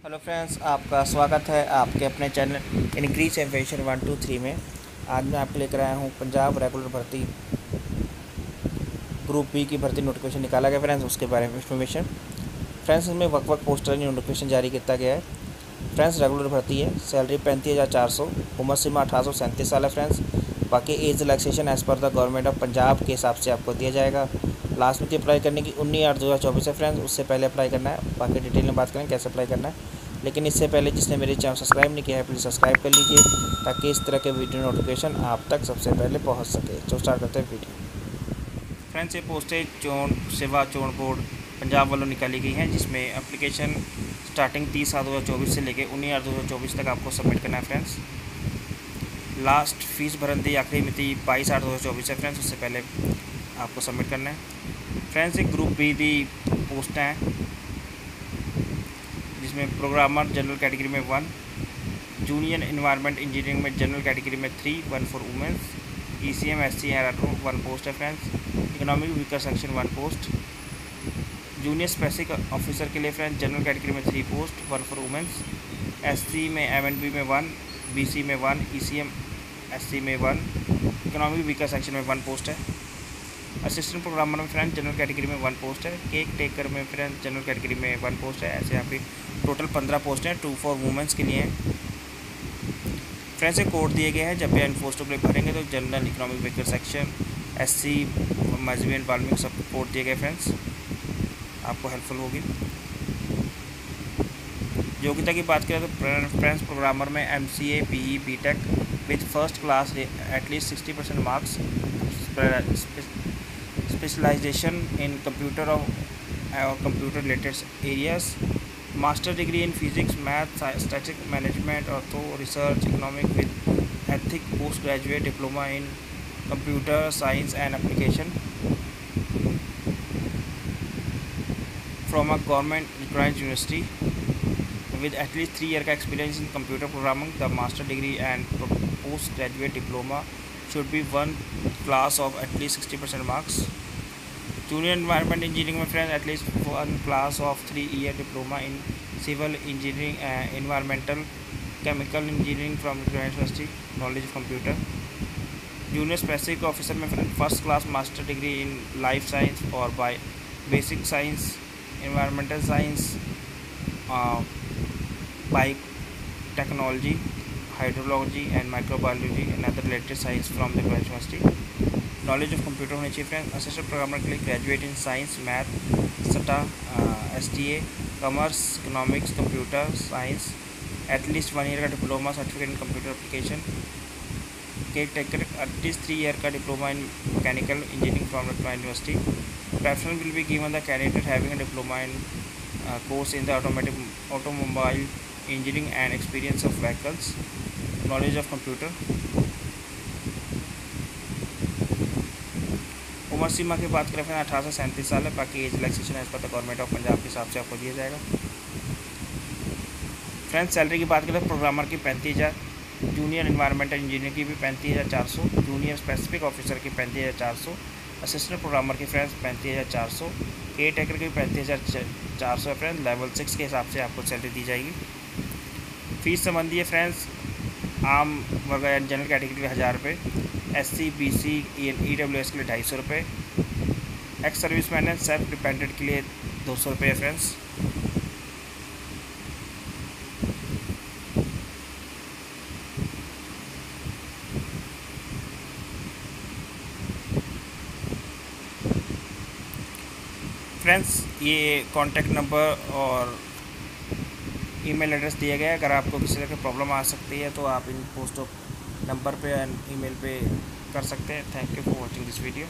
Hello friends आपका स्वागत है आपके अपने चैनल इनक्रीज एम्फेशन वन टू थ्री में। आज मैं आपको लेकर आया हूँ पंजाब रेगुलर भर्ती। ग्रुप बी की भर्ती नोटिफिकेशन निकाला गया फ्रेंड्स उसके बारे में इंफॉर्मेशन फ्रेंड्स इसमें वक्त वक्त पोस्टर नोटिफिकेशन जारी किया गया है। फ्रेंड्स रेगुलर भर्ती है। सैलरी पैंतीस हज़ार चार सौ, उम्र सीमा अठारह सौ सैंतीस साल है फ्रेंड्स बाकी age relaxation as per the government of Punjab के हिसाब से आपको दिया जाएगा। लास्ट में अप्लाई करने की उन्नीस आठ दो हज़ार चौबीस है फ्रेंड्स उससे पहले अप्लाई करना है। बाकी डिटेल में बात करें कैसे अप्लाई करना है। लेकिन इससे पहले जिसने मेरे चैनल सब्सक्राइब नहीं किया है प्लीज़ सब्सक्राइब कर लीजिए, ताकि इस तरह के वीडियो नोटिफिकेशन आप तक सबसे पहले पहुँच सके। तो स्टार्ट करते हैं वीडियो फ्रेंड्स ये पोस्टेज चोन, सेवा चोन बोर्ड पंजाब वालों निकाली गई हैं, जिसमें एप्लीकेशन स्टार्टिंग तीस सात दो हज़ार चौबीस से लेकर उन्नीस आठ दो हज़ार चौबीस तक आपको सबमिट करना है फ्रेंड्स लास्ट फ़ीस भरन की आखिरी मिति बाईस आठ दो हज़ार चौबीस है फ्रेंड्स, उससे पहले आपको सबमिट करना है। फ्रेंड्स, एक ग्रुप बी दी पोस्ट हैं, जिसमें प्रोग्रामर जनरल कैटेगरी में वन जूनियर इन्वायरमेंट इंजीनियरिंग में जनरल कैटेगरी में three one for womens E C M S C one post है friends. Economic weaker section one post junior specific officer के लिए friends general category में three post one for womens S C में M N B में one B C में one E C M S C में one economic weaker section में one post है। Assistant programmer में फ्रेंड जनरल कैटेगरी में one post है। Caretaker में फ्रेंड जनरल कैटेगरी में वन पोस्ट है। ऐसे यहाँ पे टोटल पंद्रह पोस्ट हैं। टू फॉर वुमेंस के लिए। फ्रेंड्स से कोड दिए गए हैं। जब भी पोस्टों के लिए भरेंगे तो general economic weaker section S C Mazhabi and Balmik सब कोड दिए गए फ्रेंड्स आपको हेल्पफुल होगी। योग्यता की बात करें तो फ्रेंड्स प्रोग्रामर में M C A P E B tech with first class at least 60% marks specialization in computer or uh, computer related areas master degree in physics math static management or research economic with ethic postgraduate diploma in computer science and application. From a government recognized university. With at least three year का experience in computer programming the master degree and post graduate diploma should be one class of at least sixty percent marks junior environment engineering में friend at least one class of three year diploma in civil engineering environmental chemical engineering from university knowledge of computer junior specific officer में friend first class master degree in life science और by basic science environmental science by technology, hydrology and microbiology and other related science from the university. Knowledge of computer होनी चाहिए friend assistant programmer के लिए graduate in science math सटा S T A commerce economics computer science at least one year का diploma certificate in computer application caretaker at least three year का diploma in mechanical engineering from university preference will be given the candidate having a diploma in course in the automatic automobile engineering and experience of vehicles knowledge of computer उम्र सीमा की बात करें, फिर अठारह से सैंतीस साल है, बाकी एज रिलैक्सेशन एज पर गवर्नमेंट ऑफ़ पंजाब के हिसाब से आपको दिया जाएगा। फ्रेंड्स सैलरी की बात करें प्रोग्रामर की पैंतीस हज़ार जूनियर इन्वायरमेंटल इंजीनियर की भी पैंतीस हज़ार चार सौ जूनियर स्पेसिफिक ऑफिसर की पैंतीस हज़ार चार सौ असिस्टेंट प्रोग्रामर की फ्रेंड्स पैंतीस हज़ार चार सौ के टेकर की पैंतीस हज़ार चार सौ फ्रेंड्स लेवल सिक्स के हिसाब से आपको सैलरी दी जाएगी। फ़ीस संबंधी है फ्रेंड्स आम वर्ग जनरल कैटेगरी के लिए हज़ार रुपये S C B C E W S के लिए ढाई सौ रुपये एक्स सर्विस मैन है सेल्फ डिपेंडेंट के लिए दो सौ रुपये फ्रेंड्स फ्रेंड्स ये कॉन्टैक्ट नंबर और ईमेल एड्रेस दिया गया है। अगर आपको किसी तरह की प्रॉब्लम आ सकती है तो आप इन पोस्ट नंबर पे एंड ईमेल पे कर सकते हैं। Thank you for watching this video.